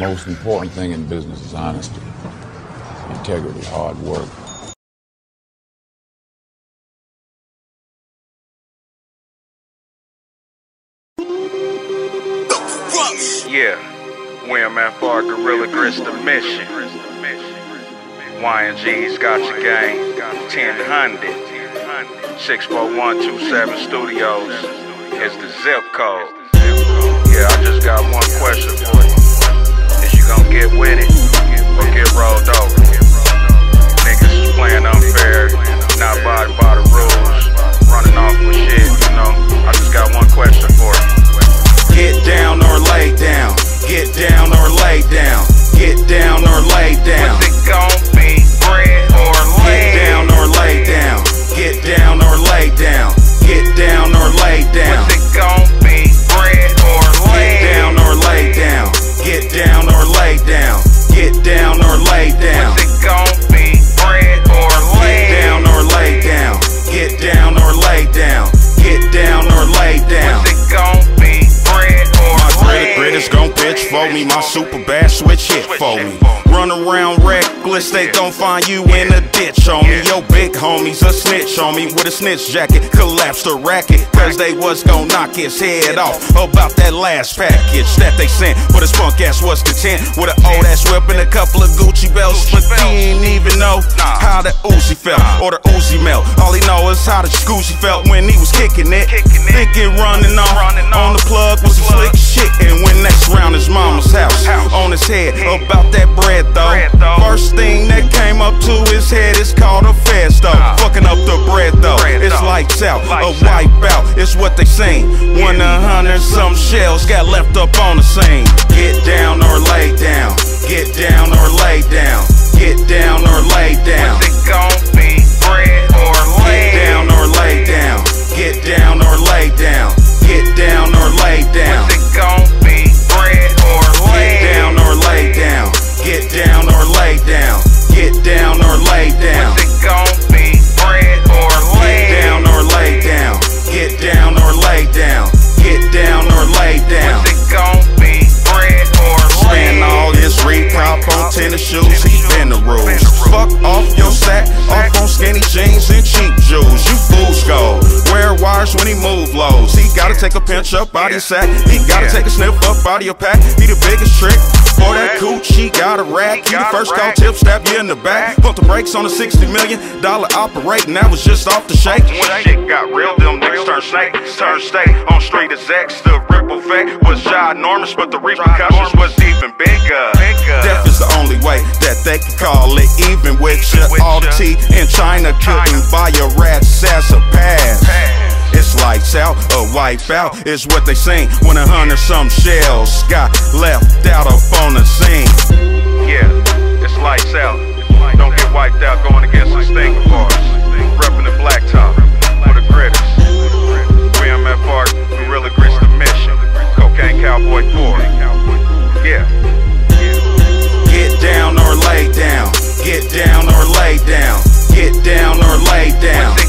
most important thing in business is honesty, integrity, hard work. Yeah, William F. R. GrillaGrit's the mission. YNG's got your game. 1000. 64127 Studios is the zip code. Yeah, I just got one question for you. Down or lay down. Get down or lay down. Bitch for me. My super bad switch hit for me. Run around reckless, they gon' find you in a ditch on me. Yo, big homie's a snitch on me with a snitch jacket. Collapsed the racket, cause they was gon' knock his head off about that last package that they sent. But his punk ass was content with an old ass whip and a couple of Gucci belts. But he ain't even know how the Uzi felt or the Uzi melt. All he know is how the Scoozy felt when he was kicking it. Thinking running off on the plug was some slick shit. And when next round his mama's house, House. on his head about that bread though. Bread, though. First thing that came up to his head is called a fast though. Nah. Fucking up the bread though. Bread, it's though. lights out, Lights a out. wipe out. It's what they sing. One a hundred some shells got left up on the scene. Get down or lay down. Get down or lay down. Get down or lay down. What's it gon' be? Or lay down. Get down or lay down. What's it gon' be? Bread or Get down or lay down. Get down or lay down. Get down or lay down. What's it gon' be? Bread or Spend land? all his recop on tennis shoes, he been the rules. Fuck off your sack, off on skinny jeans and cheap move lows. He gotta take a pinch up out of your sack. He gotta take a sniff up out of your pack. He the biggest trick. For that cooch, he got a rack. He the first call tip, stab you in the back. Pump the brakes on a $60 million operating. That was just off the shake. When shit got real, them niggas turn snake, turn state. On street as X, the ripple effect was ginormous, but the repercussions was even bigger. Death is the only way that they can call it even with you. All the tea in China couldn't buy your rat's ass a pass. It's lights out, a wipe out is what they sing when a hundred some shells got left out up on the scene. Yeah, it's lights out. Don't get wiped out going against the stinger bars. Reppin' the blacktop for the gritters. William F. Art, GrillaGrit's the mission. Cocaine Cowboy 4. Yeah. Get down or lay down. Get down or lay down. Get down or lay down.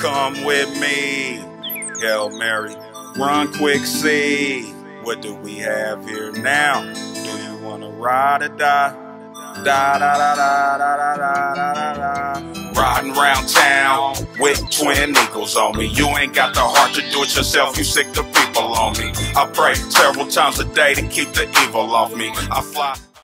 Come with me, Hail Mary. Run quick, see. What do we have here now? Do you wanna ride or die? Da da da da da da da da da. Riding round town with twin eagles on me. You ain't got the heart to do it yourself. You sick the people on me. I pray several times a day to keep the evil off me. I fly.